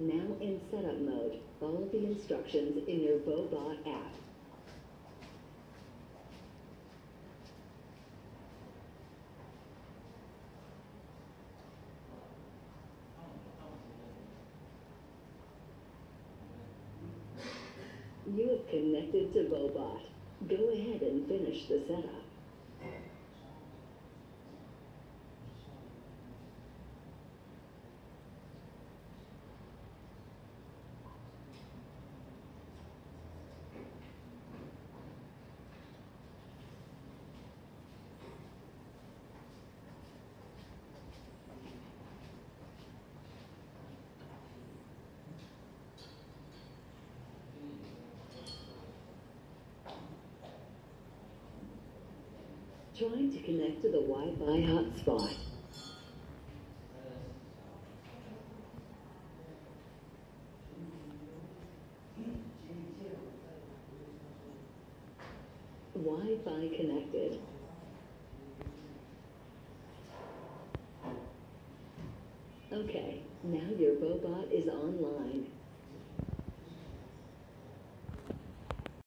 now in setup mode. Follow the instructions in your Vobot app. You have connected to Vobot. Go ahead and finish the setup. Trying to connect to the Wi-Fi hotspot. Wi-Fi connected. Okay, now your Vobot is online.